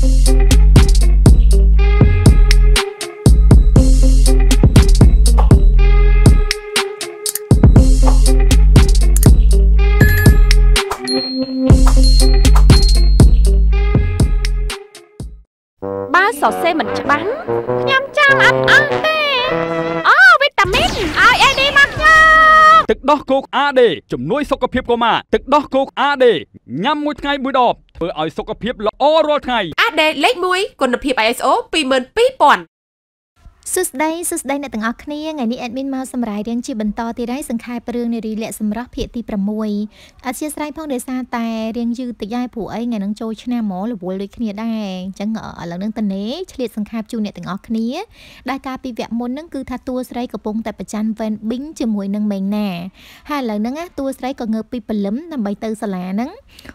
បើសរសេរមិ ដោះគោក AD ជំនួយសុខភាពកុមារទឹកដោះគោក AD ញ៉ាំមួយថ្ងៃមួយដបធ្វើឲ្យសុខភាពល្អរាល់ថ្ងៃអាដេលេខ1គុណភាព ISO 22000 សួស្តីសួស្តីអ្នកទាំងអស់គ្នាថ្ងៃនេះ admin មកសម្រាយរៀងជាបន្តទៀតហើយសង្ខេបរឿងនារីលាក់សម្រស់ភាគទី6អធិស្ឋានផងដោយសារតែរៀងយឺតតិចហើយព្រោះអីថ្ងៃនឹងចូលឆ្នាំហ្មងរវល់ដូចគ្នាដែរអញ្ចឹងឥឡូវនឹងតនេឆ្លៀតសង្ខេបជូនអ្នកទាំងអស់គ្នាដែលការពីវគ្គមុនហ្នឹងគឺថាតួស្រីកំពុងតែប្រច័ន Van Bing ជាមួយនឹងមេងណាហើយឥឡូវហ្នឹងតួស្រីក៏ងើបពីព្រលឹមដើម្បីទៅសាលាហ្នឹង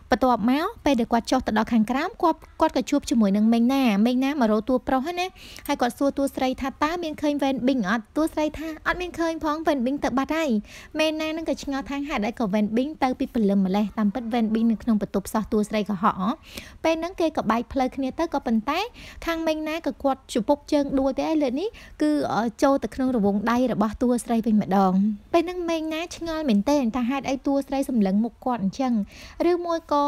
បន្ទាប់មកពេលដែលគាត់ចុះទៅដល់ខាងក្រោមគាត់គាត់ក៏ជួបជាមួយនឹងមេងណាមេងណាមករកតួប្រុសហ្នឹងណាហើយគាត់សួរតួស្រីថាតើមានឃើញ Van Bing អត់តួស្រីថាអត់មានឃើញផង Van Bing ទៅបាត់ហើយមេណានឹងក៏ឆ្ងល់ថាហេតុអីក៏ Van Bing ទៅពីព្រលឹមម្លេះតាមពិត Van Bing នៅក្នុងបន្ទប់សោះតួស្រីក៏ហក់ពេលហ្នឹងគេក៏បែកផ្លូវគ្នាទៅក៏ប៉ុន្តែខាងមេណាក៏គាត់ជពុកជើងដួលទេឯលើនេះគឺចូលទៅក្នុងរង្វង់ដៃរបស់តួស្រីវិញម្ដងពេលហ្នឹងមេណាឆ្ងល់មែនទេថាហេតុអីតួស្រីសម្លឹងមុខគាត់អញ្ចឹងឬមួយក៏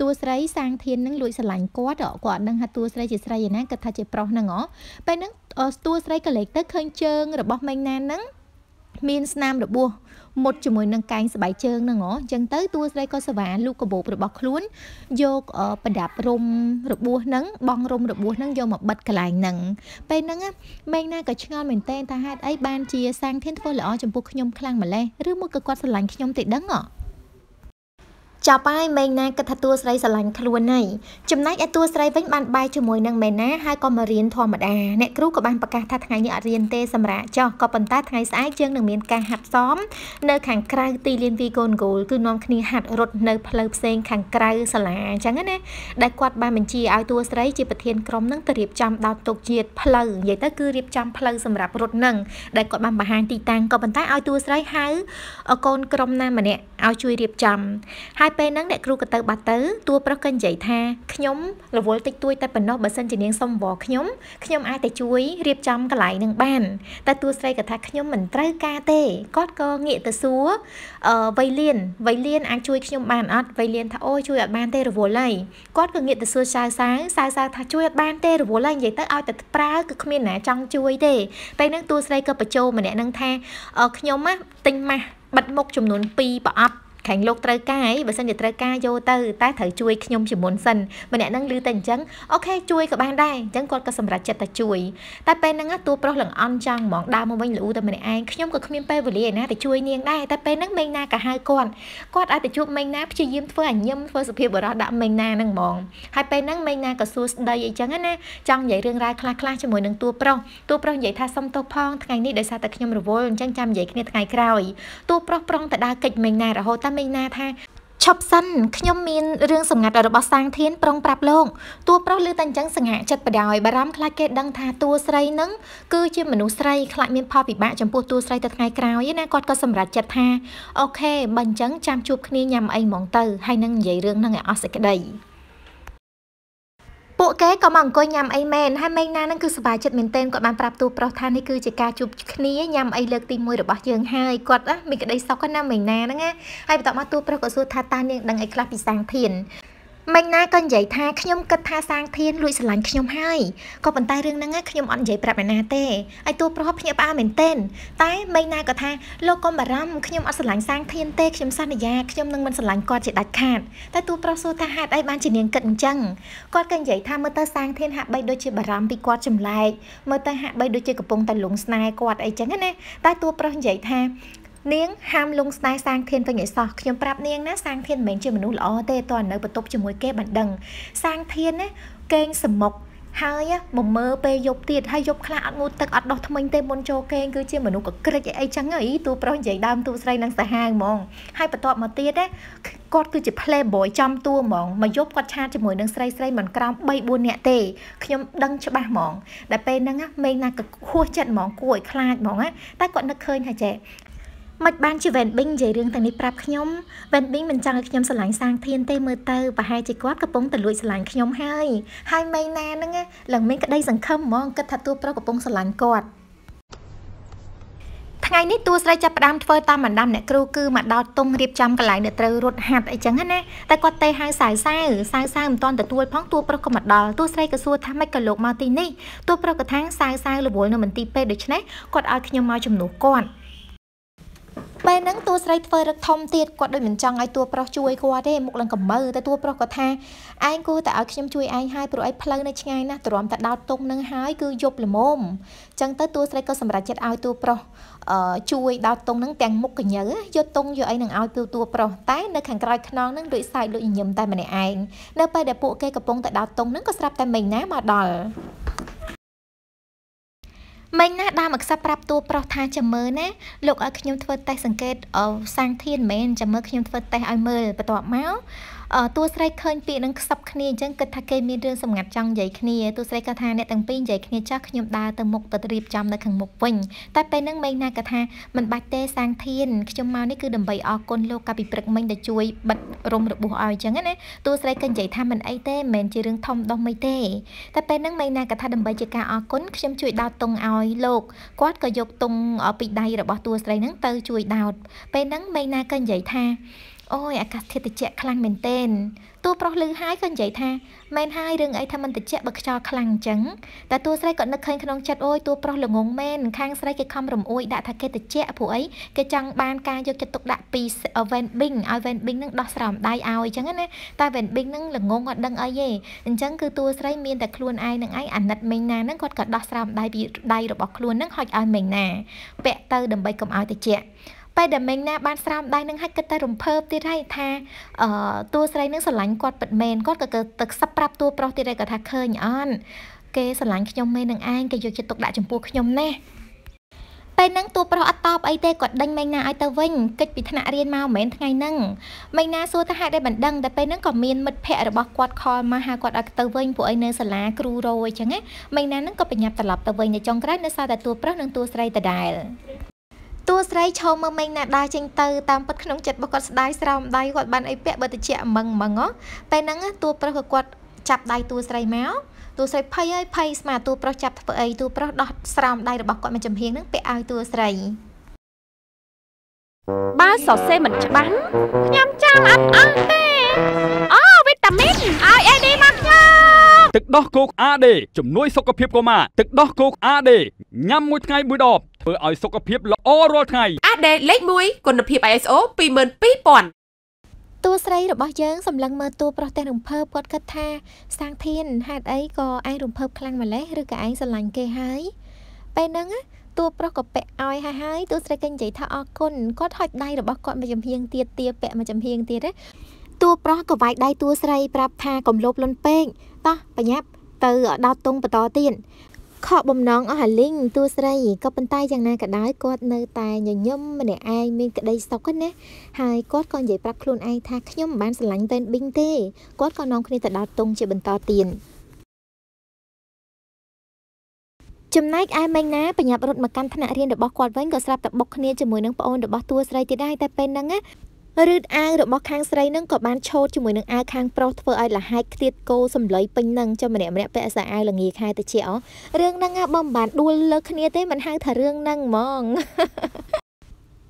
តួស្រីសាងធាននឹងលួចស្រឡាញ់គាត់គាត់អត់ដឹងថាតួស្រីជាស្រីឯណាគាត់ថាជាប្រុសហ្នឹងហ៎ពេលហ្នឹង តួស្រីក៏លេចទៅឃើញជើងរបស់មេងណាហ្នឹងមានស្នាមរបួសមុតជាមួយនឹងកែងស្បែកជើងហ្នឹងហ៎អញ្ចឹងទៅតួស្រីក៏សវ៉ាលូកកបោបរបស់ខ្លួនយកប្រដាប់រុំរបួសហ្នឹងបងរុំរបួសហ្នឹងយកមកបិទកន្លែងហ្នឹងពេលហ្នឹងមេងណាក៏ឆ្ងល់មែនតើថាហេតុអីបានជាសាងធានធ្វើល្អចំពោះខ្ញុំខ្លាំងម្លេះឬមួយក៏គាត់ស្រឡាញ់ខ្ញុំទេដឹងហ៎ ចាប់ហើយមេងណាគិតថាតួស្រីស្រឡាញ់ខ្លួនហើយចំណែកឯតួស្រីវិញបានបាយជាមួយនឹងមេណាហើយក៏មករៀនធម្មតាអ្នកគ្រូក៏បានប្រកាសថាថ្ងៃនេះអត់រៀនទេសម្រាប់ចោះក៏ប៉ុន្តែថ្ងៃស្អែកយើងនឹងមានការហាត់សមនៅខាងក្រៅទីលានវីកូនគោលគឺនាំគ្នាហាត់រត់នៅផ្លូវផ្សេងខាងក្រៅសាលាអញ្ចឹងណាដែលគាត់បានបញ្ជាឲ្យតួស្រីជាប្រធានក្រុមនឹងទៅរៀបចំដោតទុកជាតិផ្លូវនិយាយទៅគឺរៀបចំផ្លូវសម្រាប់រត់នឹងដែលគាត់បានបង្ហាញទីតាំងក៏ប៉ុន្តែឲ្យតួស្រីហៅកូនក្រុមណាម្នាក់ឲ្យជួយរៀបចំហើយពេលហ្នឹងអ្នកគ្រូក៏ទៅបាត់ទៅតួប្រុសក៏និយាយថាខ្ញុំរវល់តិចតួចតែប៉ុណ្ណោះបើសិនជានាងសុំវល់ខ្ញុំខ្ញុំអាចតែជួយរៀបចំកន្លែងនឹងបានតែតួស្រីក៏ថាខ្ញុំមិនត្រូវការទេគាត់ក៏ងាកទៅសួរអឺវៃលៀនវៃលៀនអាចជួយខ្ញុំបានអត់វៃលៀនថាអូយជួយអត់បានទេរវល់ហើយគាត់ក៏ងាកទៅសួរសៅសៅសៅសៅថាជួយអត់បានទេរវល់ហើយនិយាយទៅឲ្យតែប្រើគឺគ្មានណាចង់ជួយទេពេលហ្នឹងតួស្រីក៏បញ្ចោម្នាក់នឹងថាខ្ញុំណាទិញម៉ាស់បិទមុខចំនួន2ប្រអប់ ខាងលោកត្រូវការអីបើសិនជាត្រូវការយកទៅតែត្រូវជួយខ្ញុំជាមុនសិនម្នាក់ហ្នឹងឮតែអញ្ចឹងអូខេជួយក៏បានដែរអញ្ចឹងគាត់ក៏សម្រេចចិត្តតែជួយតែពេលហ្នឹងតួប្រុសលង្អន់ចង់ហ្មងដើរមកវិញលូតែម្នាក់ឯងខ្ញុំក៏គ្មានពេលវេលាណាទៅជួយនាងដែរតែពេលហ្នឹងមេងណាក៏ហៅគាត់គាត់អាចទៅជួបមេងណាព្យាយាមធ្វើអញញឹមធ្វើសុភាពបរោះដាក់មេងណាហ្នឹងហ្មងហើយពេលហ្នឹងមេងណាក៏សួរស្ដីអីចឹងណាចង់និយាយរឿងរ៉ាវខ្លះខ្លះជាមួយនឹងតួប្រុសតួប្រុសនិយាយថាសុំទោសផងថ្ងៃនេះដោយសារតែខ្ញុំរវល់អញ្ចឹងចាំនិយាយគ្នាថ្ងៃក្រោយតួប្រុសប្រុងទៅដើរកិច្ចមេងណារហូតតែមេងណាថាឈប់សិនខ្ញុំមានរឿងសម្ងាត់របស់សាងធានប្រុងប្រាប់លោកតួប្រុសលើតែអញ្ចឹងសង្ហាចិត្តបដ ாய் បារម្ភខ្លាចគេដឹងថាតួស្រីនឹងគឺជាមនុស្សស្រីខ្លាចមានផលពិបាកចំពោះតួស្រីទៅថ្ងៃក្រោយណាគាត់ក៏សម្រេចចិត្តថាអូខេបើអញ្ចឹងចាំជួបគ្នាញ៉ាំអីហ្មងទៅហើយនឹងនិយាយរឿងហ្នឹងឲ្យអស់សេចក្តី ពួកគេក៏មកអង្គុយញ៉ាំអីមែនហើយមេងណានឹងគឺសប្បាយចិត្តមែនទែនគាត់បានប្រាប់ទូប្រុសថានេះគឺជាការជួបគ្នាញ៉ាំអីលើកទី1របស់យើងហើយគាត់មានក្តីសុខណាមេងណាហ្នឹងណាហើយបន្ទាប់មកទូប្រុសក៏សួរថាតើនាងដឹងអីខ្លះពីសាងធាន មិញណាក៏និយាយថាខ្ញុំគិតថាសាងធានលួចស្រឡាញ់ខ្ញុំហើយក៏ប៉ុន្តែរឿងហ្នឹងខ្ញុំអត់និយាយប្រាប់អ្នកណាទេហើយតួប្រុសភ្ញាក់ផ្អើលមែនទែនតែមិញណាក៏ថាលោកកុំបារម្ភខ្ញុំអត់ស្រឡាញ់សាងធានទេខ្ញុំសន្យាខ្ញុំនឹងមិនស្រឡាញ់គាត់ជាដាច់ខាតតែតួប្រុសសួរថាហេតុអីបានជានាងគិតអញ្ចឹងគាត់ក៏និយាយថាមើលទៅសាងធានហាក់បីដូចជាបារម្ភពីគាត់ចម្លែកមើលទៅហាក់បីដូចជាកំពុងតែលងស្នេហ៍គាត់អីចឹងណាតែតួប្រុសនិយាយថា នាងហាមលងស្នេហ៍សាងធានវិញឲ្យសោះខ្ញុំប្រាប់នាងណាសាងធានមិនមែនជាមនុស្សល្អទេតើនៅបន្ទប់ជាមួយគេបានដឹង សាងធានណាកេងសមុកហើយមកមើលពេលយប់ទៀតហើយយប់ខ្លះអត់ងូតទឹកអត់ដោះថ្មិញទេមុនចូលគេងគឺជាមនុស្សកក្រិចអីចឹងអីទូប្រុសនិយាយដើមទូស្រីនឹងសាហាវហ្មងហើយបន្ទាប់មកទៀតណាគាត់គឺជា play boy ចំតួហ្មងមកយប់គាត់ឆាតជាមួយនឹងស្រីស្រីមិនក្រោម3 4នាក់ទេខ្ញុំដឹងច្បាស់ហ្មងដែលពេលហ្នឹងមេងណាក៏ខួសចិត្តហ្មងគួរឲ្យខ្លាចហ្មងតែគាត់នឹកឃើញថាចេះ មិនបានជាវ៉ែនប៊ីងនិយាយរឿងទាំងនេះប្រាប់ខ្ញុំវ៉ែនប៊ីងមិនចង់ឲ្យខ្ញុំស្រឡាញ់សាងធានទេមើលទៅប្រហែលជាគាត់កំពុងតែលួចស្រឡាញ់ខ្ញុំហើយហើយមេណាហ្នឹងឡើងមានក្តីសង្ឃឹមហ្មងគិតថាតួប្រុសកំពុងស្រឡាញ់គាត់ថ្ងៃនេះតួស្រីចាប់ផ្ដើមធ្វើតាមបណ្ដាំអ្នកគ្រូគឺមកដល់តុងរៀបចំកន្លែងដែលត្រូវរត់ហាត់អីចឹងណាតែគាត់ទេហៅសៅសៅសៅសៅមិនទាន់ទទួលផងតួប្រុសក៏មកដល់តួស្រីក៏សួរថាម៉េចក៏លោកមកទីនេះតួប្រុសក៏ថាសៅសៅរវល់នៅមន្ទីរពេទ្យដូច្នេះគាត់ឲ្យខ្ញុំមកជំនួសគាត់ ពេលហ្នឹងតួស្រីធ្វើរឹកធំទៀតគាត់ដូចមិនចង់ឲ្យតួប្រុសជួយគាត់ទេមុខឡើងកំមើតែតួប្រុសក៏ថាឯងគួរតែឲ្យខ្ញុំជួយឯងហើយព្រោះឯងផ្លូវនៅឆ្ងាយណាស់ទ្រាំតែដោតទុំនឹងហើយគឺយប់ល្មមអញ្ចឹងទៅតួស្រីក៏សម្រេចចិត្តឲ្យតួប្រុសអឺជួយដោតទុំនឹងទាំងមុខកញើយកទុំយកអីនឹងឲ្យតួតួប្រុសតែនៅខាងក្រោយខ្នងនឹងដូចសើចដូចញញឹមតែម្នាក់ឯងនៅពេលដែលពួកគេកំពុងតែដោតទុំនឹងក៏ស្រាប់តែមេងណាមកដល់ មិញណាដើមអក្សរប្រាប់តួប្រុសថាចាំមើលណាលោកឲ្យខ្ញុំធ្វើតេស្តសង្កេតសាំងធានមែនចាំមើលខ្ញុំធ្វើតេស្តឲ្យមើលបន្ទាប់មក តួស្រីឃើញពាក្យនឹងខ្សឹបគ្នាអញ្ចឹងគិតថាគេមានរឿងសម្ងាត់ចង់និយាយគ្នាតួស្រីក៏ថាអ្នកទាំងពីរនិយាយគ្នាចាស់ខ្ញុំដើរទៅមុខទៅរៀបចំនៅខាងមុខវិញតែពេលហ្នឹងមេងណាក៏ថាមិនបាច់ទេសាងធានខ្ញុំមកនេះគឺដើម្បីអរគុណលោកកាលពីព្រឹកមិញដែលជួយបិទរុំរបួសឲ្យអញ្ចឹងណាតួស្រីក៏និយាយថាមិនអីទេមិនមែនជារឿងធំដុំមិនទេតែពេលហ្នឹងមេងណាក៏ថាដើម្បីជាការអរគុណខ្ញុំជួយដោតតុងឲ្យលោកគាត់ក៏យកតុងពីដៃរបស់តួស្រីហ្នឹងទៅជួយដោតពេលហ្នឹងមេងណាក៏និយាយថា អូយអាកាសធាតុត្រជាក់ខ្លាំងមែនទែនតួប្រុសលឺហើយក៏និយាយថាមែនហើយរឿងអីថាមិនត្រជាក់បើខ្យល់ខ្លាំងអញ្ចឹងតែតួស្រីក៏នឹកឃើញក្នុងចិត្តអូយតួប្រុសល្ងងមែនខាងស្រីគេខំរំអួយដាក់ថាគេត្រជាក់ព្រោះអីគេចង់បានការយកចិត្តទុកដាក់ពី Van Bing ឲ្យ Van Bing នឹងដោះស្រោមដៃឲ្យអញ្ចឹងណាតែ Van Bing នឹងល្ងងអត់ដឹងអីទេអញ្ចឹងគឺតួស្រីមានតែខ្លួនឯងនឹងឯងអាណិតមេងណានឹងគាត់ក៏ដោះស្រោមដៃពីដៃរបស់ខ្លួននឹងហុចឲ្យមេងណាពាក់ទៅដើម្បីកុំឲ្យត្រជាក់ ពេលដែលមេងណាបានស្រោមដៃនឹងឲ្យគិតតែរំភើបទៀតហើយថាអឺតួស្រីនឹងស្រឡាញ់គាត់ពិតមែនគាត់ក៏ទៅខ្សឹបប្រាប់តួប្រុសទៀតហើយក៏ថាឃើញអត់គេស្រឡាញ់ខ្ញុំមែននឹងឯងគេយកចិត្តទុកដាក់ចំពោះខ្ញុំណាពេលហ្នឹងតួប្រុសអត់តបអីទេគាត់ដេញមេងណាឲ្យទៅវិញកិច្ចពីថ្នាក់រៀនមកមិនមែនថ្ងៃហ្នឹងមេងណាសួរថាហេតុអីបណ្ដឹងតែពេលហ្នឹងក៏មានមិត្តភ័ក្តិរបស់គាត់ខលមកហៅគាត់ឲ្យទៅវិញពួកអីនៅសាលាគ្រូរោអញ្ចឹងណាមេងណាហ្នឹងក៏បញ្ញាប់ត្រឡប់ទៅវិញនៅចុងក្រោយនៅសល់តែតួប្រុសនិងតួស្រីដដែល តួស្រីឈោមមើលមេងណាដើរចេញទៅតាមពិតក្នុងចិត្តរបស់គាត់ស្ដាយស្រោមដៃគាត់បានអីពាក់បើតិចមឹងមឹងហ៎ពេលហ្នឹងតួប្រុសក៏គាត់ចាប់ដៃតួស្រីមកតួស្រីភ័យហើយភ័យស្មាតួប្រុសចាប់ធ្វើអីតួប្រុសដោះស្រោមដៃរបស់គាត់មកចំហៀងហ្នឹងពាក់ឲ្យតួស្រីបើសរសេរមិនច្បាស់ខ្ញុំចាំអត់អស់ទេអូវីតាមីនឲ្យអេឌីមកខ្ញុំទឹកដោះគោក AD ជំនួយសុខភាពកុមារទឹកដោះគោក AD ញ៉ាំមួយថ្ងៃមួយដប ធ្វើឲ្យសុខភាពល្អរាល់ថ្ងៃ AD លេខ1គុណភាព ISO 22000តួស្រីរបស់យើងសម្លឹងមើលតួប្រុសតែរំភើបគាត់គិតថាសាងធានហេតុអីក៏ឯងរំភើបខ្លាំងម្លេះឬក៏ឯងស្រឡាញ់គេហើយពេលហ្នឹងតួប្រុសក៏ពាក់ឲ្យហើយហើយតួស្រីក៏និយាយថាអរគុណគាត់ហុចដៃរបស់គាត់មួយចំហៀងទៀតទាពាក់មួយចំហៀងទៀតណាតួប្រុសក៏វាយដៃតួស្រីប្រាប់ថាកុំលោភលន់ពេកតោះបញ្ញាប់ទៅដោតតុងបន្តទៀត ខកបំណងអស់អាលីងតួស្រីក៏ប៉ុន្តែយ៉ាងណាក៏ដោយគាត់នៅតែញញឹមម្នាក់ឯងមានក្តីសុខណាហើយគាត់ក៏និយាយប្រាប់ខ្លួនឯងថាខ្ញុំមិនបានស្រឡាញ់វេនប៊ីងទេគាត់ក៏នាំគ្នាទៅដោតតុងជាបន្តទៀតចំណែកឯមេងណាបញ្ញាប់រត់មកកាន់ថ្នាក់រៀនរបស់គាត់វិញក៏ស្រាប់តែបុកគ្នាជាមួយនឹងប្អូនរបស់តួស្រីទៀតដែរតែពេលហ្នឹងណា រឺតអាវរបស់ខាងស្រីនឹងក៏បានឆោតជាមួយនឹងអាវខាងប្រុសធ្វើឲ្យលហែកឃ្លាតគោសំឡីពេញនឹងចាំម្នាក់ម្នាក់ពាក់អាអាវល្ងាខែទៅជាអរឿងហ្នឹងបើមិនបានដួលលើគ្នាទេមិនហៅថារឿងហ្នឹងហ្មង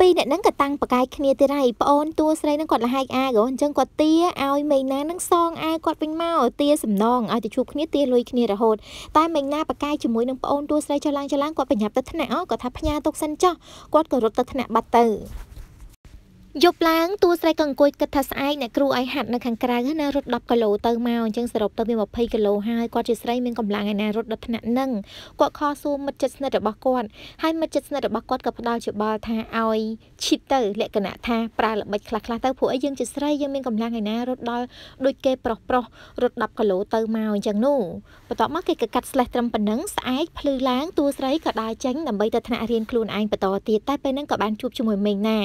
ពីរអ្នកហ្នឹងក៏តាំងប្រកែកគ្នាទៀតហើយប្អូនតួស្រីហ្នឹងគាត់លហែកអាវអញ្ចឹងគាត់ទាឲ្យមេណាហ្នឹងសងអាវគាត់វិញមកទាសំណងឲ្យទៅជួបគ្នាទាលុយគ្នារហូតតែមេណាប្រកែកជាមួយនឹងប្អូនតួស្រីចុះឡើងចុះឡើងគាត់បញ្ញាប់ទៅថ្នាក់អគាត់ថាផ្ញើទុកសិនចុះគាត់ក៏រត់ទៅថ្នាក់បាត់ទៅ យប់ឡើងតួស្រីក៏អង្គុយគិតថាស្អែកអ្នកគ្រូឲ្យហាត់នៅខាងក្រៅណារត់10គីឡូទៅមកអញ្ចឹងសរុបទៅវា20គីឡូហើយគាត់ជាស្រីមានកម្លាំងឯណារត់ដល់ថ្នាក់នឹងគាត់ខកសួរមិត្តជិតស្និទ្ធរបស់គាត់ហើយមិត្តជិតស្និទ្ធរបស់គាត់ក៏ផ្ដល់យោបល់ថាឲ្យឈិតទៅលក្ខណៈថាប្រើល្បិចខ្លះខ្លះទៅព្រោះអីយើងជាស្រីយើងមានកម្លាំងឯណារត់ដល់ដូចគេប្រុសប្រុសរត់10គីឡូទៅមកអញ្ចឹងនោះបន្ទាប់មកគេក៏កាត់ស្លេះត្រឹមប៉ុណ្ណឹងស្អែកភ្លឺឡើងតួស្រីក៏ដើរចេញដើម្បីទៅថ្នាក់រៀនខ្លួនឯងបន្តទៀតតែពេលហ្នឹងក៏បានជួបជាមួយមេងណា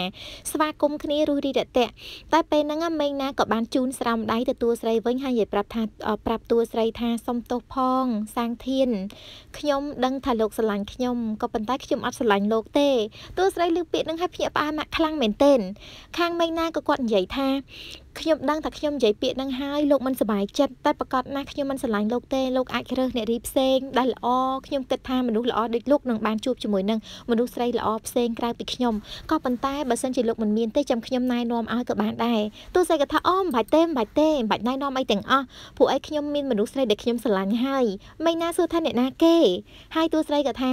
ស្វាគមន៍គ្នារុះរីរតៈតែពេលហ្នឹងមេងណាក៏បានជូនស្រោមដៃទៅតួស្រីវិញហើយនិយាយប្រាប់ថាប្រាប់តួស្រីថាសុំទោសផង សាងធានខ្ញុំដឹងថាលោកស្រឡាញ់ខ្ញុំក៏ប៉ុន្តែខ្ញុំអត់ស្រឡាញ់លោកទេតួស្រីលើពាក្យហ្នឹងឲ្យភ្ញាក់ផ្អើលម៉ាក់ខ្លាំងមែនទែនខាងមេងណាក៏គាត់និយាយថា ខ្ញុំដឹងថាខ្ញុំនិយាយពាក្យហ្នឹងហើយលោកមិនសប្បាយចិត្តតែប្រកាសណាស់ខ្ញុំមិនស្រឡាញ់លោកទេលោកអាចរើសអ្នករីផ្សេងដែលល្អខ្ញុំគិតថាមនុស្សល្អដូចលោកនឹងបានជួបជាមួយនឹងមនុស្សស្រីល្អផ្សេងក្រៅពីខ្ញុំក៏ប៉ុន្តែបើសិនជាលោកមិនមានទេចាំខ្ញុំណែនាំឲ្យក៏បានដែរទោះស្រីក៏ថាអូមិនបាច់ទេមិនបាច់ទេមិនបាច់ណែនាំអីទាំងអស់ព្រោះអីខ្ញុំមានមនុស្សស្រីដែលខ្ញុំស្រឡាញ់ហើយមិនណាសួរថាអ្នកណាគេហើយទោះស្រីក៏ថា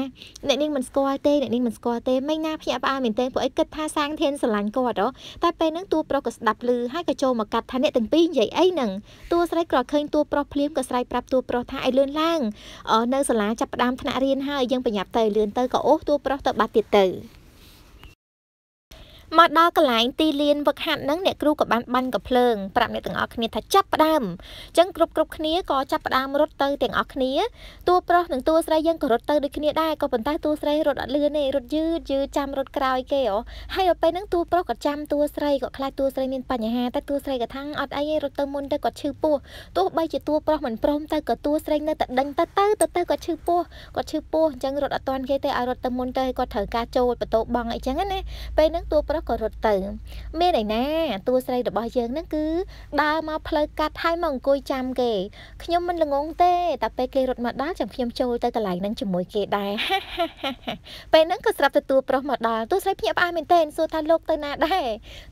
អ្នកនាងមិនស្គាល់ទេអ្នកនាងមិនស្គាល់ទេមិនណាភ្ញាក់ផ្អើលមែនទេព្រោះអីគិតថាសាងធានស្រឡាញ់គាត់ហ៎តែពេលហ្នឹងតួប្រុសក៏ស្ដាប់ឮហើយក៏ចូលមកកាត់ថាអ្នកទាំងពីរនិយាយអីហ្នឹងតួស្រីក្រឃើញតួប្រុសភ្លាមក៏ស្រែកប្រាប់តួប្រុសថាឲ្យលឿនឡើងនៅសាលាចាប់ផ្ដើមថ្នាក់រៀនហើយយើងប្រញាប់ទៅលឿនទៅក៏អូសតួប្រុសទៅបាត់ទៀតទៅ មកដល់កន្លែងទីលានវឹកហាត់ហ្នឹងអ្នកគ្រូក៏បានបាញ់កំភ្លើងប្រាប់អ្នកទាំងអស់គ្នាថាចាប់ផ្ដើមអញ្ចឹងគ្រប់គ្រប់គ្នាក៏ចាប់ផ្ដើមរត់ទៅទាំងអស់គ្នាតួប្រុសនិងតួស្រីយើងក៏រត់ទៅដូចគ្នាដែរក៏ប៉ុន្តែតួស្រីរត់អត់លឿនទេរត់យឺតយឺតចាំរត់ក្រោយគេហ៎ហើយដល់ពេលហ្នឹងតួប្រុសក៏ចាំតួស្រីក៏ខ្លាចតួស្រីមានបញ្ហាតែតួស្រីក៏ថាំងអត់អីទេរត់ទៅមុនទៅគាត់ឈឺពោះទោះបីជាតួប្រុសមិនព្រមទៅក៏តួស្រីនៅតែដេញទៅទៅទៅទៅគាត់ឈឺពោះគាត់ឈឺពោះអញ្ចឹងរត់អត់ទាន់គេទេឲ្យរត់ទៅមុនទៅគាត់ត្រូវការចូលបន្ទោបងអីចឹងណាពេលហ្នឹងតួប្រុសក៏រត់ទៅ មានឯណាតួស្រីរបស់យើងហ្នឹងគឺដើរមកផ្លូវកាត់ហើយមកអង្គុយចាំគេខ្ញុំមិនល្ងងទេតែពេលគេរត់មកដល់ចាំខ្ញុំចូលទៅកន្លែងហ្នឹងជាមួយគេដែរពេលហ្នឹងក៏ស្រាប់តែតួប្រុសមកដល់តួស្រីភ្ញាក់ផ្អើលមែនទែនសួរថាលោកទៅណាដែរ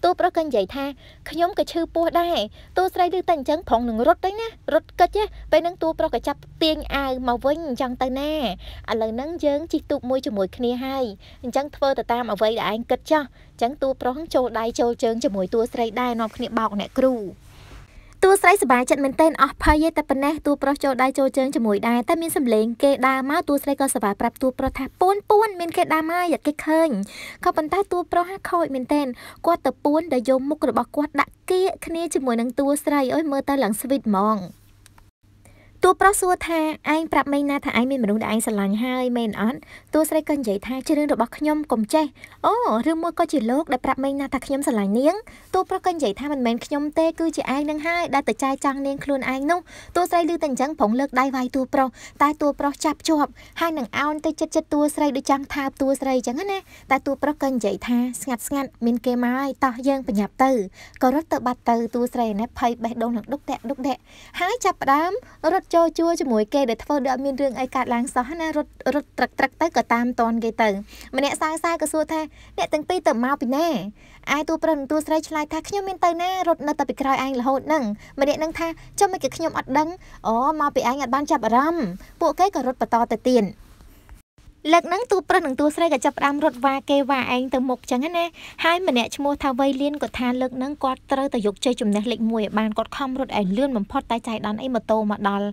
តួប្រុសក៏និយាយថាខ្ញុំក៏ឈឺពោះដែរតួស្រីឮតែអញ្ចឹងប្រងនឹងរត់ទៅណារត់កិច្ចពេលហ្នឹងតួប្រុសក៏ចាប់ទាញអាវមកវិញអញ្ចឹងទៅណាឥឡូវហ្នឹងយើងជីកទូកមួយជាមួយគ្នាហើយអញ្ចឹងធ្វើទៅតាមអ្វីដែលឯងគិតចោះអញ្ចឹងតួប្រុសចូលដៃចូលជើងជាមួយតួស្រីដែរនាំគ្នាបោកអ្នកគ្រូតួស្រីសប្បាយចិត្តមែនទែនអស់ភ័យតែប៉ុណ្ណេះតួប្រុសចូលដៃចូលជើងជាមួយដែរតែមានសម្លេងគេដើរមកតួស្រីក៏សប្បាយប្រាប់តួប្រុសថាពួនពួនមានគេដើរមកយកគេឃើញក៏ប៉ុន្តែតួប្រុសហាខូចមែនទែនគាត់ទៅពួនដែលយកមុខរបស់គាត់ដាក់គៀកគ្នាជាមួយនឹងតួស្រីអើយមើលទៅឡើងស្វីតហ្មង តួប្រុសសួរថាឯងប្រាប់មេណាថាឯងមានមនុស្សដែលឯងស្រឡាញ់ហើយមែនអត់តួស្រីក៏និយាយថាជារឿងរបស់ខ្ញុំកុំចេះអូឬមួយក៏ជាលោកដែលប្រាប់មេណាថាខ្ញុំស្រឡាញ់នាងតួប្រុសក៏និយាយថាមិនមែនខ្ញុំទេគឺជាឯងនឹងហើយដែលទៅចាយចង់នាងខ្លួនឯងនោះតួស្រីឮតែអញ្ចឹងប្រងលើកដៃវាយតួប្រុសតែតួប្រុសចាប់ជាប់ហើយនឹងអោនទៅចិត្តចិត្តតួស្រីដូចចង់ថាបតួស្រីអញ្ចឹងណាតែតួប្រុសក៏និយាយថាស្ងាត់ស្ងាត់មានគេមកហើយតោះយើងប្រញាប់ទៅក៏រត់ទៅបាត់ទៅតួស្រីណែភ័យបេះដូងនឹងដុកតាក់ដុកតាក់ហើយចាប់ផ្ដើមរត់ចូលជួជាមួយគេដែលធ្វើដូចអត់មានរឿងអីកើតឡើងសោះណារត់រត់ត្រឹកត្រឹកទៅក៏តាមតនគេទៅម្នាក់សើសើក៏សួរថាអ្នកទាំងពីរទៅមកពីណាអាយតួប្រុសនិងតួស្រីឆ្លើយថាខ្ញុំមានទៅណារត់នៅតែពីក្រោយឯងរហូតហ្នឹងម្នាក់នឹងថាចុះមិនគេខ្ញុំអត់ដឹងអូមកពីឯងអត់បានចាប់អារម្មណ៍ពួកគេក៏រត់បន្តទៅទៀត លើកហ្នឹងតួប្រុសនិងតួស្រីក៏ចាប់ផ្ដើមរត់វ៉ាគេវ៉ាឯងទៅមុខចឹងណាហើយម្នាក់ឈ្មោះថាវៃលៀនក៏ថាលើកហ្នឹងគាត់ត្រូវតែយកជ័យជំនះលេខ1ឲ្យបានគាត់ខំរត់ឲ្យលឿនបំផុតតែចៃដន្យអីម៉ូតូមកដល់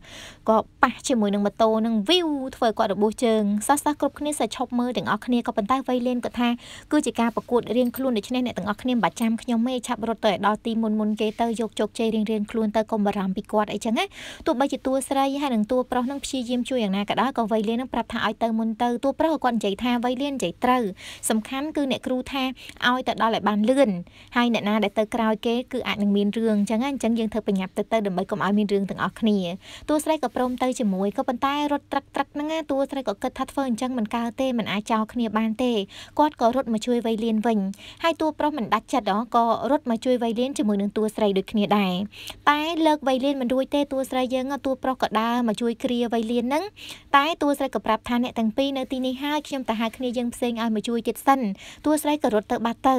ក៏ប៉ះជាមួយនឹងម៉ូតូនឹងវីវធ្វើគាត់របួសជើងសោះសោះគ្រប់គ្នាសើឈប់មើលទាំងអស់គ្នាក៏ប៉ុន្តែវៃលៀនក៏ថាគឺជាការប្រកួតរៀងខ្លួនដូច្នេះអ្នកទាំងអស់គ្នាមិនបាច់ចាំខ្ញុំទេឆាប់រត់ទៅឲ្យដល់ទីមុនមុនគេទៅយកជោគជ័យរៀងរៀងខ្លួនទៅកុំបារម្ភពីគាត់អីចឹងណាទោះបីជាតួស្រីហើយនិងតួប្រុសនឹងព្យាយាមជួយយ៉ាងណាក៏ដោយក៏វៃលៀននឹងប្រាប់ថាឲ្យទៅមុនទៅតួប្រុសគាត់និយាយថាវៃលៀននិយាយត្រូវសំខាន់គឺអ្នកគ្រូថាឲ្យទៅដល់ឲ្យបានលឿនហើយអ្នកណាដែលទៅក្រោយគេគឺអាចនឹងមានរឿងអញ្ចឹងអញ្ចឹងយើងធ្វើប្រញាប់ទៅទៅដើម្បីកុំឲ្យមានរឿងទាំងអស់គ្នាតួស្រីក៏ព្រមទៅជាមួយក៏ប៉ុន្តែរត់ត្រឹកត្រឹកហ្នឹងតួស្រីក៏គិតថាធ្វើអញ្ចឹងមិនកើតទេមិនអាចចោលគ្នាបានទេគាត់ក៏រត់មកជួយវៃលៀនវិញហើយតួប្រុសមិនដាច់ចិត្តក៏រត់មកជួយវៃលៀនជាមួយនឹងតួស្រីដូចគ្នាដែរតែលើកវៃលៀនមិនរួចទេតួស្រីយើងតួប្រុសក៏ដើរមកជួយគ្រាវៃលៀនហ្នឹងតែតួស្រីក៏ប្រាប់ថាអ្នកទាំងពីរនៅទីនេះហើយខ្ញុំទៅហៅគ្នាយើងផ្សេងឲ្យមកជួយទៀតសិនតួស្រីក៏រត់ទៅបាត់ទៅ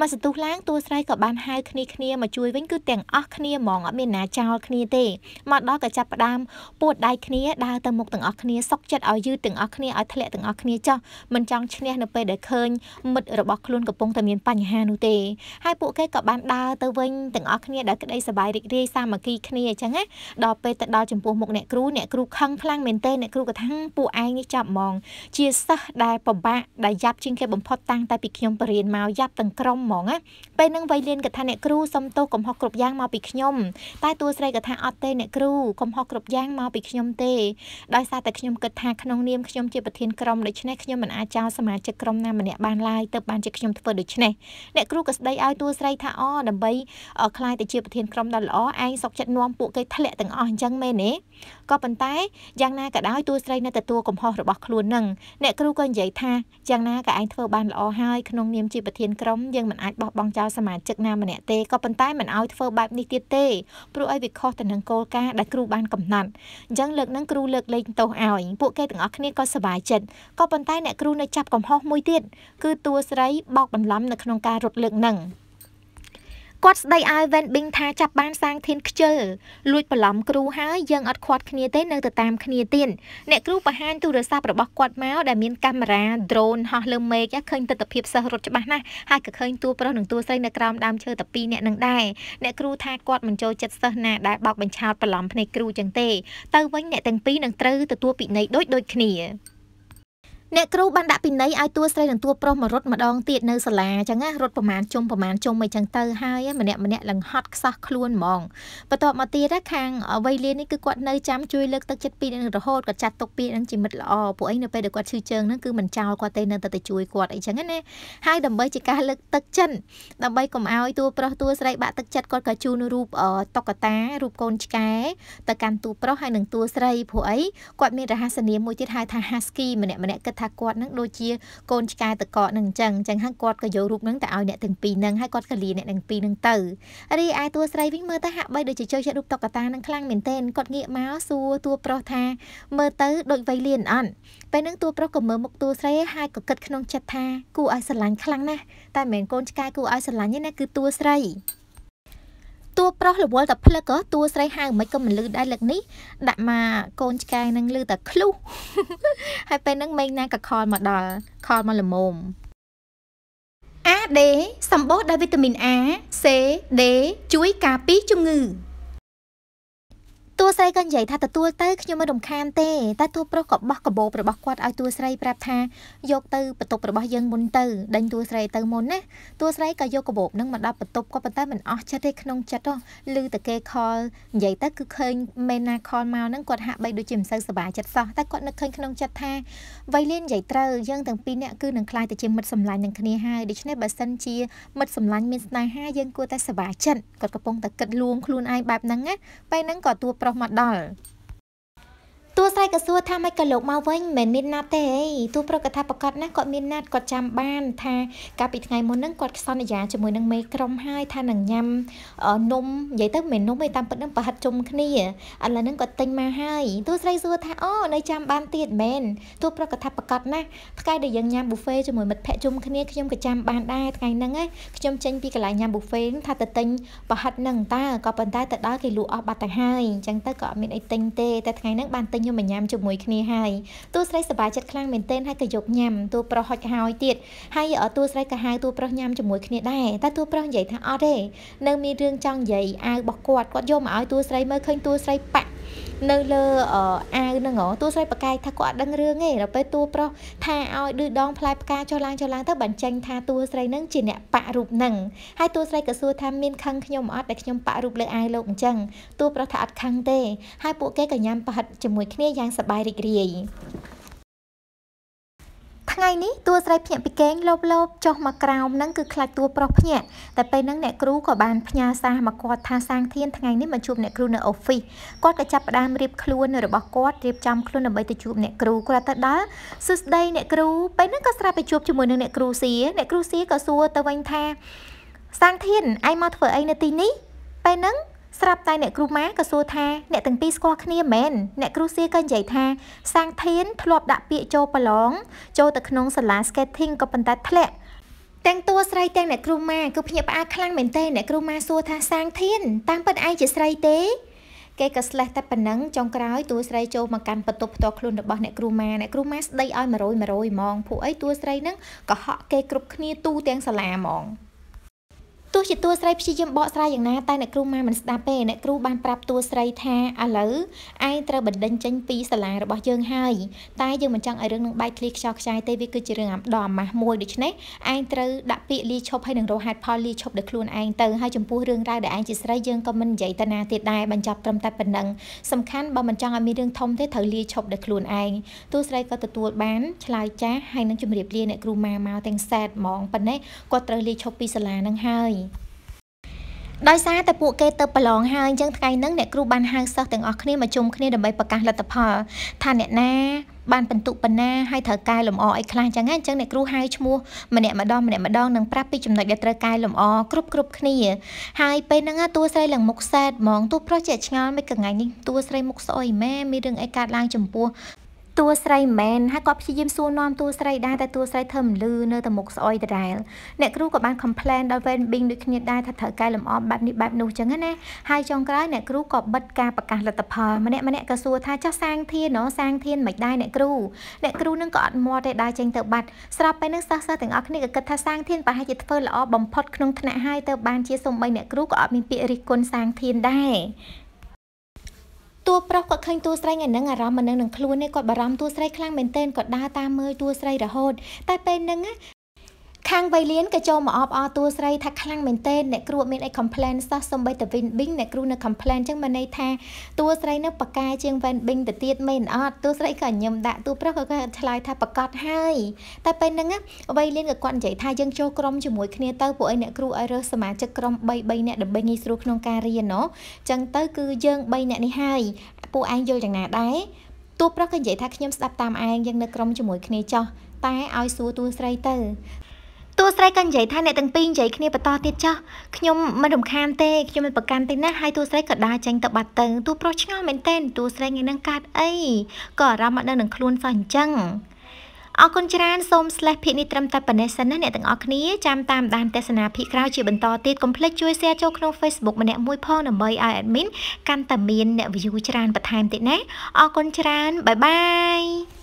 មកសន្ទុះឡើងតួស្រីក៏បានហៅគ្នាគ្នាមកជួយវិញគឺទាំងអស់គ្នាហ្មងអត់មានណាចោលគ្នាទេមកដល់ក៏ចាប់ផ្ដើមពួតដៃគ្នាដើរទៅមុខទាំងអស់គ្នាសុកចិត្តឲ្យយឺតទាំងអស់គ្នាឲ្យធ្លាក់ទាំងអស់គ្នាចោះមិនចង់ឈ្នះនៅពេលដែលឃើញមិត្តរបស់ខ្លួនកំពុងតែមានបញ្ហានោះទេហើយពួកគេក៏បានដើរទៅវិញទាំងអស់គ្នាដែលក្តីសប្បាយរីករាយសាមគ្គីគ្នាអញ្ចឹងណាដល់ពេលទៅដល់ចំពោះមុខអ្នកគ្រូអ្នកគ្រូខឹងខ្លាំងមែនទេអ្នកគ្រូក៏ថាពួកឯងនេះចាប់ហ្មងជាសិស្សដែលពិបាកដែលយ៉ាប់ជាងគេបំផុតតាំងតែពីខ្ញុំបរៀនមកយ៉ាប់ទាំងក្រុមហ្មងណាពេលហ្នឹងវៃលៀនក៏ថាអ្នកគ្រូសុំទោសកំហុសគ្រប់យ៉ាងមកពីខ្ញុំតែតួស្រីក៏ថាអត់ទេអ្នកគ្រូកំហុសគ្រប់យ៉ាងមកពីខ្ញុំទេដោយសារតែខ្ញុំគិតថាក្នុងនាមខ្ញុំជាប្រធានក្រុមដូច្នេះខ្ញុំមិនអាចចោលសមាជិកក្រុមណាម្នាក់បានឡើយទើបបានជាខ្ញុំធ្វើដូច្នេះអ្នកគ្រូក៏ស្ដីឲ្យតួស្រីថាអដើម្បីខ្លាយទៅជាប្រធានក្រុមដ៏ល្អឯងសុកចិត្តនាំពួកគេធ្លាក់ទាំងអស់អញ្ចឹងមែនទេ ក៏ប៉ុន្តែយ៉ាងណាក៏ដោយតួស្រីនៅទទួលកំហុសរបស់ខ្លួននឹងអ្នកគ្រូក៏និយាយថាយ៉ាងណាក៏ឯងធ្វើបានល្អហើយក្នុងនាមជាប្រធានក្រុមយើងមិនអាចបោះបង់ចោលសមាជិកណាម្នាក់ទេក៏ប៉ុន្តែមិនឲ្យធ្វើបែបនេះទៀតទេព្រោះឲ្យវាខុសទៅនឹងគោលការណ៍ដែលគ្រូបានកំណត់អញ្ចឹងលើកនឹងគ្រូលើកលែងទោសឲ្យពួកគេទាំងអស់គ្នាក៏សប្បាយចិត្តក៏ប៉ុន្តែអ្នកគ្រូនៅចាប់កំហុសមួយទៀតគឺតួស្រីបោកបន្លំនៅក្នុងការរត់លើកនឹង គាត់ស្ដីឲ្យវ៉ែនប៊ីងថាចាប់បានសាងធានខ្ជិលលួចបន្លំគ្រូហើយយើងអត់ខាត់គ្នាទេនៅទៅតាមគ្នាទៀតអ្នកគ្រូបង្ហាញទូរស័ព្ទរបស់គាត់មកដែលមានកាមេរ៉ា drone ហោះលើមេឃឃើញទស្សនវិជ្ជាសិស្សរត់ច្បាស់ណាស់ហើយក៏ឃើញតួប្រុសនិងតួស្រីនៅក្រោមដើមឈើតែពីរនាក់នឹងដែរអ្នកគ្រូថាគាត់មិនចូលចិត្តសិស្សណាដែលបោកបញ្ឆោតបន្លំភ្នែកគ្រូចឹងទេទៅវិញអ្នកទាំងពីរនឹងត្រូវទទួលពិន័យដូចដូចគ្នា អ្នកគ្រូបានដាក់ពិន័យឲ្យតួស្រីនិងតួប្រុសម្រត់ម្ដងទៀតនៅសាលាអញ្ចឹងណារត់ប្រមាណជុំប្រមាណជុំអីចឹងទៅហើយម្នាក់ម្នាក់ឡើងហត់ខ្សោះខ្លួនហ្មងបន្ទាប់មកទៀតខាងវ័យលៀននេះគឺគាត់នៅចាំជួយលើកទឹកចិត្តពីនឹងរហូតគាត់ចាត់ទុកពីនឹងជាមិត្តល្អពួកអីនៅពេលដែលគាត់ឈឺជើងហ្នឹងគឺមិនចោលគាត់ទេនៅតែទៅជួយគាត់អីចឹងណាហើយដើម្បីជាការលើកទឹកចិត្តដើម្បីកុំឲ្យតួប្រុសតួស្រីបាក់ទឹកចិត្តគាត់ក៏ជូនរូបតុក្កតារូបកូនឆ្កែទៅកាន់តួប្រុសហើយនឹងតួស្រីព្រោះអីគាត់មានរហស្សនាមមួយទៀតហៅថា Husky ម្នាក់ម្នាក់គិតថាគាត់នឹងដូចជាកូនឆ្កែតកកនឹងអញ្ចឹងអញ្ចឹងហើយគាត់ក៏យករូបនឹងទៅឲ្យអ្នកទាំងពីរនឹងហើយគាត់ក៏លាអ្នកទាំងពីរនឹងទៅរីឯតួស្រីវិញមើលទៅហាក់បីដូចជាចូលចិត្តរូបតុក្កតានឹងខ្លាំងមែនទែនគាត់ងាកមកសួរតួប្រុសថាមើលទៅដូចវៃលៀនអត់ពេលហ្នឹងតួប្រុសក៏មើលមុខតួស្រីហើយក៏គិតក្នុងចិត្តថាគួរឲ្យស្រឡាញ់ខ្លាំងណាស់តែមិនមែនកូនឆ្កែគួរឲ្យស្រឡាញ់ទេណាគឺតួស្រី តួប្រុសរវល់តែភ្លឹកក៏តួស្រីហៅមិនក៏មិនលឺដែរលើកនេះដាក់មកកូនឆ្កែនឹងលឺតែឃ្លុះហើយពេលហ្នឹងមេងណាក៏ខលមកដល់ខលមកល្មម AD សម្បូរដោយវីតាមីន A C D ជួយការពារជំងឺ តួស្រីក៏និយាយថាទទួលទៅខ្ញុំមិនរំខានទេតែតួប្រុសក៏បោះកាបូបរបស់គាត់ឲ្យតួស្រីប្រាប់ថាយកទៅបន្ទប់របស់យើងមុនទៅដេញតួស្រីទៅមុនណាតួស្រីក៏យកកាបូបនឹងមកដល់បន្ទប់ក៏ប៉ុន្តែមិនអស់ចិត្តទេក្នុងចិត្តហ៎ឮតែគេខលនិយាយទៅគឺឃើញមេណាខលមកហ្នឹងគាត់ហាក់បីដូចជាមិនសូវសប្បាយចិត្តសោះតែគាត់នឹកឃើញក្នុងចិត្តថាវៃលៀននិយាយត្រូវយើងទាំងពីរនាក់គឺនឹងខ្លាយទៅជាមិត្តសម្លាញ់នឹងគ្នាហើយដូច្នេះបើសិនជាមិត្តសម្លាញ់មានស្នេហាយើងគួរតែសប្បាយចិត្តគាត់កំពុងតែគិតលួងខ្លួនឯងបែបហ្នឹងណាពេលហ្នឹងក៏តួប្រុសរុសមកដល់ តួស្រីក៏សួរថាមិនក៏លោកមកវិញមិនមានណាត់ទេអីតួប្រុសក៏ថាប្រកាសណាគាត់មានណាត់គាត់ចាំបានថាកាលពីថ្ងៃមុនហ្នឹងគាត់សន្យាជាមួយនឹងមេក្រុមហើយថានឹងញ៉ាំនំនិយាយទៅមិននំទេតាមពិតហ្នឹងប្រហិតជុំគ្នាឥឡូវហ្នឹងគាត់ទិញមកហើយតួស្រីសួរថាអូនៅចាំបានទៀតមែនតួប្រុសក៏ថាប្រកាសណាថ្ងៃដែលយើងញ៉ាំប៊ូហ្វេជាមួយមិត្តភ័ក្តិជុំគ្នាខ្ញុំក៏ចាំបានដែរថ្ងៃហ្នឹងខ្ញុំចេញពីកន្លែងញ៉ាំប៊ូហ្វេថាទៅទិញប្រហិតហ្នឹងតើក៏ប៉ុន្តែទៅដល់គេលក់អស់បាត់ទៅហើយអញ្ចឹងទៅក៏អត់មានអីទិញទេតែថ្ងៃហ្នឹងបានទិញខ្ញុំមកញ៉ាំជាមួយគ្នាហើយតួស្រីសប្បាយចិត្តខ្លាំងមែនទែនហើយក៏យកញ៉ាំតួប្រុសហុចហើយទៀតហើយតួស្រីក៏ហៅតួប្រុសញ៉ាំជាមួយគ្នាដែរតែតួប្រុសនិយាយថាអត់ទេនៅមានរឿងចង់និយាយអាវរបស់គាត់គាត់យកមកឲ្យតួស្រីមើលឃើញតួស្រីប៉ាក់ នៅលើអាវហ្នឹងតួស្រីប្រកែកថាគាត់អត់ដឹងរឿងទេដល់ពេលតួប្រុសថាឲ្យឌឺដងផ្លែផ្កាចុះឡើងចុះឡើងទៅបញ្ចេញថាតួស្រីហ្នឹងជាអ្នកប៉ាក់រូបហ្នឹងហើយតួស្រីក៏សួរថាមានខឹងខ្ញុំអត់ដែលខ្ញុំប៉ាក់រូបលើអាវលោកអញ្ចឹងតួប្រុសថាអត់ខឹងទេហើយពួកគេក៏ញ៉ាំប្រហិតជាមួយគ្នាយ៉ាងសប្បាយរីករាយ ថ្ងៃនេះតួស្រីភ្ញាក់ពីគេងលោបលោបចុះមកក្រោមហ្នឹងគឺខ្លាចតួប្រុសភ្ញាក់តែពេលហ្នឹងអ្នកគ្រូក៏បានផ្ញើសារមកគាត់ថាសាងធានថ្ងៃនេះមកជួបអ្នកគ្រូនៅអូហ្វីសគាត់ក៏ចាប់ផ្ដើមរៀបខ្លួនរបស់គាត់រៀបចំខ្លួនដើម្បីទៅជួបអ្នកគ្រូគាត់ទៅដល់សួស្ដីអ្នកគ្រូពេលហ្នឹងក៏ស្រាប់ទៅជួបជាមួយនឹងអ្នកគ្រូសៀអ្នកគ្រូសៀក៏សួរទៅវិញថាសាងធានឯងមកធ្វើអីនៅទីនេះពេលហ្នឹង ស្រាប់តែអ្នកគ្រូម៉ាក៏សួរថាអ្នកទាំងពីរស្គាល់គ្នាមែនអ្នកគ្រូសៀក៏និយាយថាសាងធានធ្លាប់ដាក់ពាក្យចូលប្រឡងចូលទៅក្នុងសាលា skating ក៏ប៉ុន្តែធ្លាក់ទាំងតួស្រីទាំងអ្នកគ្រូម៉ាគឺភ្ញាក់ផ្អើលខ្លាំងមែនទេអ្នកគ្រូម៉ាសួរថាសាងធានតាមពិតឯងជាស្រីទេគេក៏ស្លេះតែប៉ុណ្ណឹងចុងក្រោយតួស្រីចូលមកកាន់បន្ទប់ផ្ទាល់ខ្លួនរបស់អ្នកគ្រូម៉ាអ្នកគ្រូម៉ាស្ដីឲ្យ100 100ហ្មងពួកអីតួស្រីហ្នឹងក៏ហក់គេគ្រប់គ្នាទូទាំងសាលាហ្មង ទោះជាតួស្រីព្យាយាមបកស្រាយយ៉ាងណាតែអ្នកគ្រូម៉ាមិនស្ដាប់ទេអ្នកគ្រូបានប្រាប់តួស្រីថាឥឡូវឯងត្រូវបណ្ដេញចេញពីសាលារបស់យើងហើយតែយើងមិនចង់ឲ្យរឿងនឹងបែកធ្លាយខ្យល់ខ្ចាយទេវាគឺជារឿងអាំដ៏អាម៉ាស់មួយដូច្នេះឯងត្រូវដាក់ពាក្យលាឈប់ហើយនឹងរកហេតុផលលាឈប់ដោយខ្លួនឯងទៅហើយចំពោះរឿងរ៉ាវដែលឯងជាស្រីយើងក៏មិននិយាយទៅណាទៀតដែរបញ្ចប់ត្រឹមតែប៉ុណ្ណឹងសំខាន់បើមិនចង់ឲ្យមានរឿងធំទេត្រូវលាឈប់ដោយខ្លួនឯងតួស្រីក៏ទទួលបានឆ្លើយចាស់ហើយនឹងជម្រាបលាអ្នកគ្រូម៉ាមកទាំងសែតហ្មងប៉ុណ្ណេះគាត់ត្រូវលាឈប់ពីសាលានឹងហើយ ដោយសារតែពួកគេទៅប្រឡងហើយអញ្ចឹងថ្ងៃហ្នឹងអ្នកគ្រូបានហៅសិស្សទាំងអស់គ្នាមកជុំគ្នាដើម្បីប្រកាសលទ្ធផលថាអ្នកណាបានបន្ទុកបណ្ណាហើយត្រូវកែលម្អអីខ្លះអញ្ចឹងអញ្ចឹងអ្នកគ្រូហៅឈ្មោះម្នាក់ម្ដងម្នាក់ម្ដងនឹងប្រាប់ពីចំណុចដែលត្រូវកែលម្អគ្រប់គ្រប់គ្នាហើយពេលហ្នឹងតួស្រីឡើងមុខសែតហ្មងតួប្រុសជាឆ្ងល់មិនកងាញ់នេះតួស្រីមុខស្អុយម៉ែមានរឿងអីកើតឡើងចំពោះ តួស្រីមែនហើយគាត់ព្យាយាមសួរនាំតួស្រីដែរតែតួស្រីធ្វើមិនលឺនៅតែមុខស្អុយដដែលអ្នកគ្រូក៏បាន complain ដល់ Wen Bing ដូចគ្នាដែរថាត្រូវកែលម្អបែបនេះបែបនោះចឹងណាហើយចុងក្រោយអ្នកគ្រូក៏បិទការប្រកាសលទ្ធផលម្នាក់ម្នាក់ក៏សួរថាចោះសាងធានណសាងធានមិនដែរអ្នកគ្រូអ្នកគ្រូនឹងក៏អត់មាត់ទេដើរចេញទៅបាត់ស្រាប់ពេលនឹងសិស្សសិស្សទាំងអស់គ្នាក៏គិតថាសាងធានប្រហែលជាធ្វើល្អបំផុតក្នុងថ្នាក់ហើយទៅបានជាសំបីអ្នកគ្រូក៏អត់មានពាក្យរិះគន់សាងធានដែរ តួប្រុសគាត់ឃើញតួស្រីថ្ងៃហ្នឹងអារម្មណ៍មិននឹងនឹងខ្លួនទេគាត់បារម្ភតួស្រីខ្លាំងមែនទែនគាត់ដើរតាមមើលតួស្រីរហូតតែពេលហ្នឹង ខាងវៃលៀនក៏ចូលមកអបអរតួស្រីថាខ្លាំងមែនទែនអ្នកគ្រូមានអី complain សោះសំបីតែ Win Bing អ្នកគ្រូនៅ complain ចឹងមានន័យថាតួស្រីនៅបកាជាង Win Bing ទៅទៀតមែនអត់តួស្រីក៏ញឹមដាក់តួប្រុសក៏គាត់ឆ្លើយថាប្រកាសហើយតែពេលហ្នឹងវៃលៀនក៏គាត់និយាយថាយើងចូលក្រុមជាមួយគ្នាទៅពួកឯអ្នកគ្រូឲ្យរើសសមាជិកក្រុម3 3នាក់ដើម្បីងាយស្រួលក្នុងការរៀនណចឹងទៅគឺយើង3នាក់នេះហើយពួកឯងយល់យ៉ាងណាដែរតួប្រុសក៏និយាយថាខ្ញុំស្ដាប់តាមឯងយើងនៅក្រុមជាមួយគ្នាចោះតែឲ្យសួរតួស្រីទៅ តួស្រីក៏និយាយថាអ្នកទាំងពីរនិយាយគ្នាបន្តទៀតចោះខ្ញុំមិនរំខានទេខ្ញុំមិនប្រកាន់ទេណាហើយតួស្រីក៏ដើរចេញទៅបាត់ទៅតួប្រុសឆ្ងល់មែនទែនតួស្រីថ្ងៃហ្នឹងកាត់អីក៏អារម្មណ៍អត់នៅនឹងខ្លួនសោះអញ្ចឹងអរគុណច្រើនសូម slash ភាគនេះត្រឹមតែប៉ុណ្ណេះសិនណាអ្នកទាំងអស់គ្នាចាំតាមដានទស្សនាភាគក្រោយជាបន្តទៀតកុំភ្លេចជួយ share ចូលក្នុង Facebook ម្នាក់មួយផងដើម្បីឲ្យ admin កាន់តែមានអ្នក view ច្រើនបន្ថែមទៀតណាអរគុណច្រើនបាយបាយ